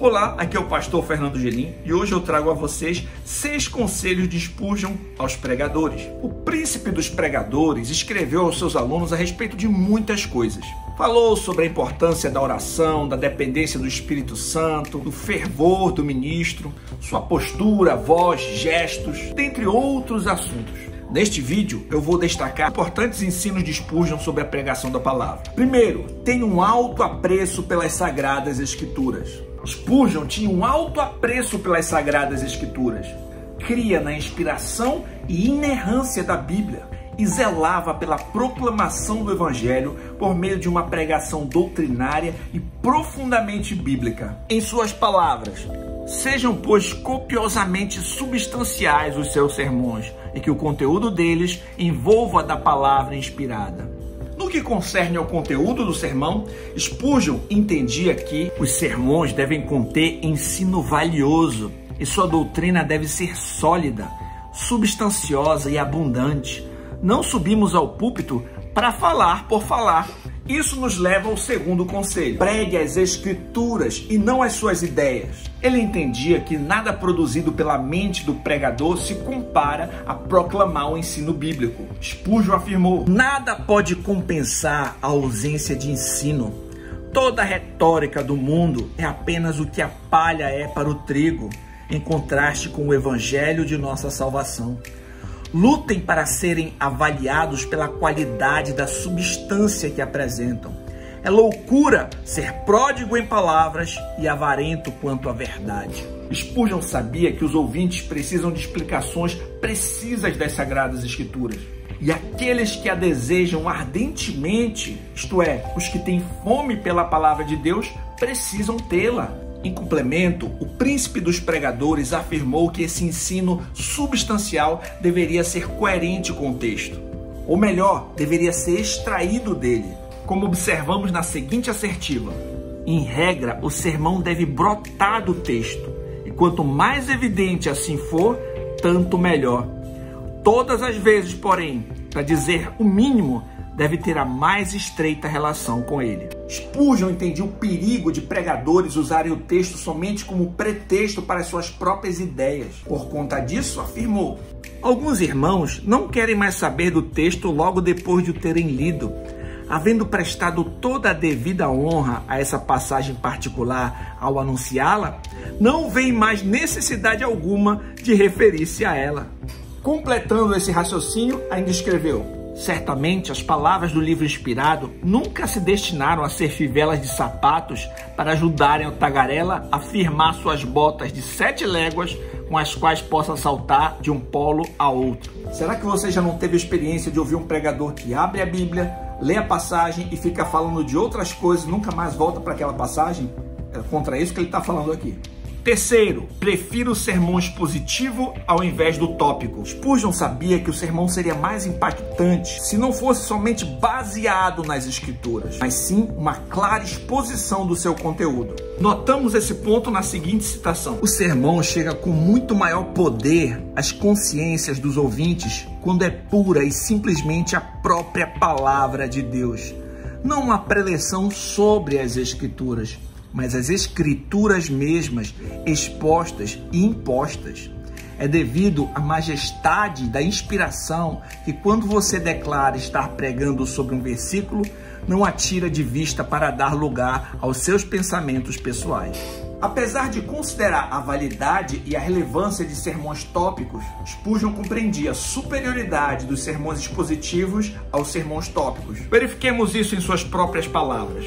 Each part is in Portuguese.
Olá, aqui é o pastor Fernando Gelim e hoje eu trago a vocês seis conselhos de Spurgeon aos pregadores. O príncipe dos pregadores escreveu aos seus alunos a respeito de muitas coisas. Falou sobre a importância da oração, da dependência do Espírito Santo, do fervor do ministro, sua postura, voz, gestos, dentre outros assuntos. Neste vídeo, eu vou destacar importantes ensinos de Spurgeon sobre a pregação da palavra. Primeiro, tenha um alto apreço pelas sagradas escrituras. Spurgeon tinha um alto apreço pelas sagradas escrituras. Cria na inspiração e inerrância da Bíblia e zelava pela proclamação do evangelho por meio de uma pregação doutrinária e profundamente bíblica. Em suas palavras, Sejam, pois, copiosamente substanciais os seus sermões e que o conteúdo deles envolva da palavra inspirada. No que concerne ao conteúdo do sermão, Spurgeon entendia que os sermões devem conter ensino valioso e sua doutrina deve ser sólida, substanciosa e abundante. Não subimos ao púlpito para falar por falar, isso nos leva ao segundo conselho. Pregue as escrituras e não as suas ideias. Ele entendia que nada produzido pela mente do pregador se compara a proclamar o ensino bíblico. Spurgeon afirmou: nada pode compensar a ausência de ensino. Toda a retórica do mundo é apenas o que a palha é para o trigo, em contraste com o evangelho de nossa salvação. Lutem para serem avaliados pela qualidade da substância que apresentam. É loucura ser pródigo em palavras e avarento quanto à verdade. Spurgeon sabia que os ouvintes precisam de explicações precisas das Sagradas Escrituras. E aqueles que a desejam ardentemente, isto é, os que têm fome pela palavra de Deus, precisam tê-la. Em complemento, o príncipe dos pregadores afirmou que esse ensino substancial deveria ser coerente com o texto. Ou melhor, deveria ser extraído dele, como observamos na seguinte assertiva: Em regra, o sermão deve brotar do texto, e quanto mais evidente assim for, tanto melhor. Todas as vezes, porém, para dizer o mínimo, deve ter a mais estreita relação com ele. Spurgeon entendia o perigo de pregadores usarem o texto somente como pretexto para as suas próprias ideias. Por conta disso, afirmou: Alguns irmãos não querem mais saber do texto logo depois de o terem lido. Havendo prestado toda a devida honra a essa passagem particular ao anunciá-la, não vem mais necessidade alguma de referir-se a ela. Completando esse raciocínio, ainda escreveu: Certamente as palavras do livro inspirado nunca se destinaram a ser fivelas de sapatos para ajudarem o tagarela a firmar suas botas de sete léguas com as quais possa saltar de um polo a outro. Será que você já não teve experiência de ouvir um pregador que abre a Bíblia, lê a passagem e fica falando de outras coisas e nunca mais volta para aquela passagem? É contra isso que ele está falando aqui. Terceiro, prefiro o sermão expositivo ao invés do tópico. Spurgeon sabia que o sermão seria mais impactante se não fosse somente baseado nas escrituras, mas sim uma clara exposição do seu conteúdo. Notamos esse ponto na seguinte citação: O sermão chega com muito maior poder às consciências dos ouvintes quando é pura e simplesmente a própria palavra de Deus, não uma preleção sobre as escrituras mas as escrituras mesmas expostas e impostas. É devido à majestade da inspiração que, quando você declara estar pregando sobre um versículo, não atira de vista para dar lugar aos seus pensamentos pessoais. Apesar de considerar a validade e a relevância de sermões tópicos, Spurgeon compreendia a superioridade dos sermões expositivos aos sermões tópicos. Verifiquemos isso em suas próprias palavras.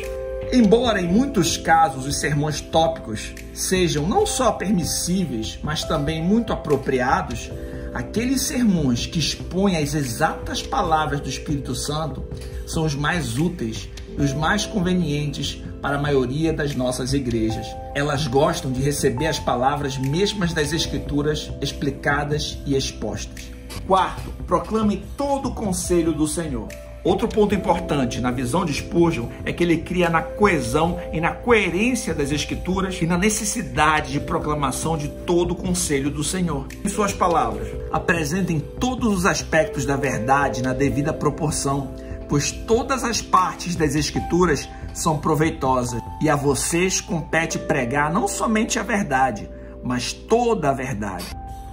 Embora em muitos casos os sermões tópicos sejam não só permissíveis, mas também muito apropriados, aqueles sermões que expõem as exatas palavras do Espírito Santo são os mais úteis e os mais convenientes para a maioria das nossas igrejas. Elas gostam de receber as palavras mesmas das Escrituras explicadas e expostas. Quarto, proclame todo o conselho do Senhor. Outro ponto importante na visão de Spurgeon é que ele cria na coesão e na coerência das escrituras e na necessidade de proclamação de todo o conselho do Senhor. Em suas palavras, apresentem todos os aspectos da verdade na devida proporção, pois todas as partes das escrituras são proveitosas e a vocês compete pregar não somente a verdade, mas toda a verdade.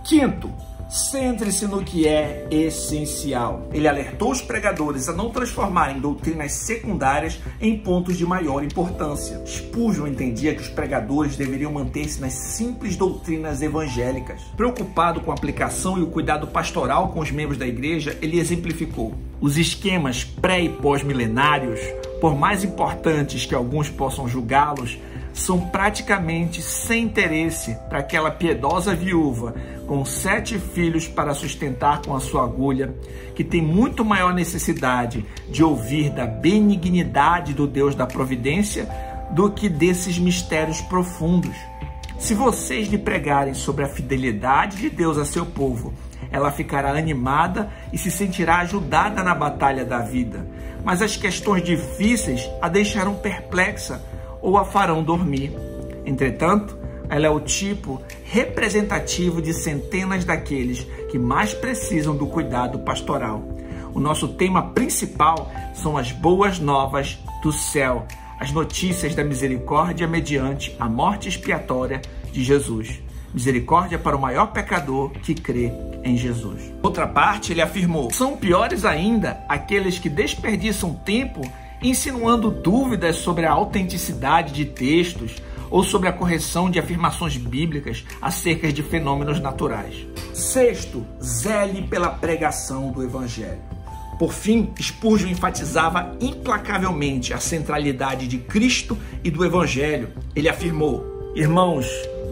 Quinto, Centre-se no que é essencial. Ele alertou os pregadores a não transformarem doutrinas secundárias em pontos de maior importância. Spurgeon entendia que os pregadores deveriam manter-se nas simples doutrinas evangélicas. Preocupado com a aplicação e o cuidado pastoral com os membros da igreja, ele exemplificou: os esquemas pré e pós-milenários, por mais importantes que alguns possam julgá-los, são praticamente sem interesse para aquela piedosa viúva com sete filhos para sustentar com a sua agulha, que tem muito maior necessidade de ouvir da benignidade do Deus da providência do que desses mistérios profundos. Se vocês lhe pregarem sobre a fidelidade de Deus a seu povo, ela ficará animada e se sentirá ajudada na batalha da vida. Mas as questões difíceis a deixarão perplexa ou a farão dormir. Entretanto, ela é o tipo representativo de centenas daqueles que mais precisam do cuidado pastoral. O nosso tema principal são as boas novas do céu, as notícias da misericórdia mediante a morte expiatória de Jesus. Misericórdia para o maior pecador que crê em Jesus. Outra parte, ele afirmou: são piores ainda aqueles que desperdiçam tempo insinuando dúvidas sobre a autenticidade de textos ou sobre a correção de afirmações bíblicas acerca de fenômenos naturais. Sexto, zele pela pregação do Evangelho. Por fim, Spurgeon enfatizava implacavelmente a centralidade de Cristo e do Evangelho. Ele afirmou: Irmãos,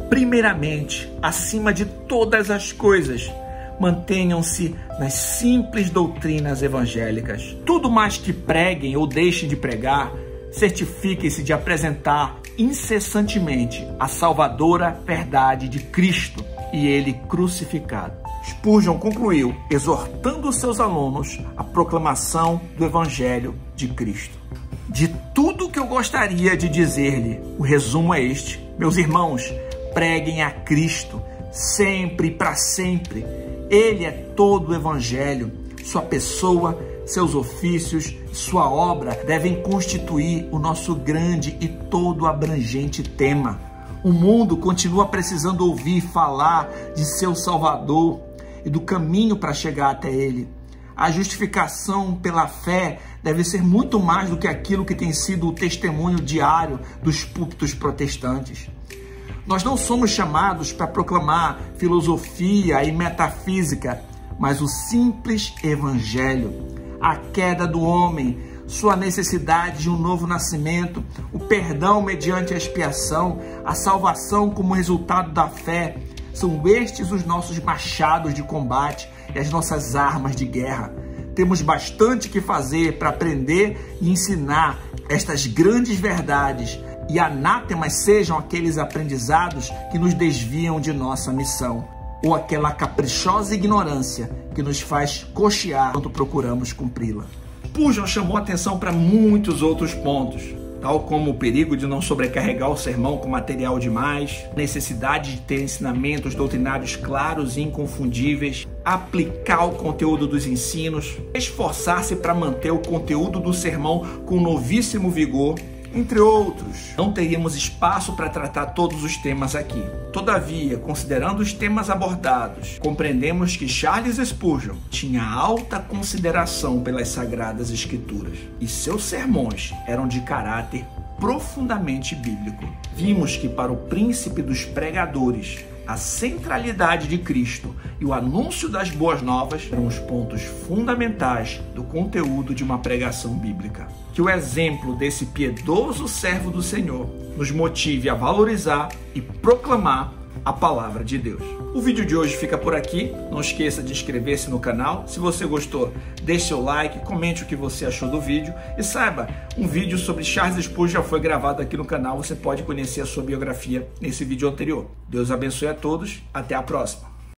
primeiramente, acima de todas as coisas, mantenham-se nas simples doutrinas evangélicas. Tudo mais que preguem ou deixem de pregar, certifiquem-se de apresentar incessantemente a salvadora verdade de Cristo e ele crucificado. Spurgeon concluiu exortando seus alunos à proclamação do Evangelho de Cristo. De tudo que eu gostaria de dizer-lhe, o resumo é este: meus irmãos, preguem a Cristo sempre e para sempre. Ele é todo o Evangelho, sua pessoa seus ofícios, sua obra devem constituir o nosso grande e todo abrangente tema. O mundo continua precisando ouvir falar de seu Salvador e do caminho para chegar até ele. A justificação pela fé deve ser muito mais do que aquilo que tem sido o testemunho diário dos púlpitos protestantes. Nós não somos chamados para proclamar filosofia e metafísica, mas o simples evangelho a queda do homem, sua necessidade de um novo nascimento, o perdão mediante a expiação, a salvação como resultado da fé. São estes os nossos machados de combate e as nossas armas de guerra. Temos bastante que fazer para aprender e ensinar estas grandes verdades, e anátemas sejam aqueles aprendizados que nos desviam de nossa missão ou aquela caprichosa ignorância que nos faz cochear quando procuramos cumpri-la. Spurgeon chamou atenção para muitos outros pontos, tal como o perigo de não sobrecarregar o sermão com material demais, necessidade de ter ensinamentos doutrinários claros e inconfundíveis, aplicar o conteúdo dos ensinos, esforçar-se para manter o conteúdo do sermão com novíssimo vigor entre outros. Não teríamos espaço para tratar todos os temas aqui. Todavia, considerando os temas abordados, compreendemos que Charles Spurgeon tinha alta consideração pelas sagradas escrituras e seus sermões eram de caráter profundamente bíblico. Vimos que para o príncipe dos pregadores, a centralidade de Cristo e o anúncio das boas novas eram os pontos fundamentais do conteúdo de uma pregação bíblica. Que o exemplo desse piedoso servo do Senhor nos motive a valorizar e proclamar a palavra de Deus. O vídeo de hoje fica por aqui. Não esqueça de inscrever-se no canal. Se você gostou, deixe seu like, comente o que você achou do vídeo e saiba, um vídeo sobre Charles Spurgeon já foi gravado aqui no canal. Você pode conhecer a sua biografia nesse vídeo anterior. Deus abençoe a todos. Até a próxima.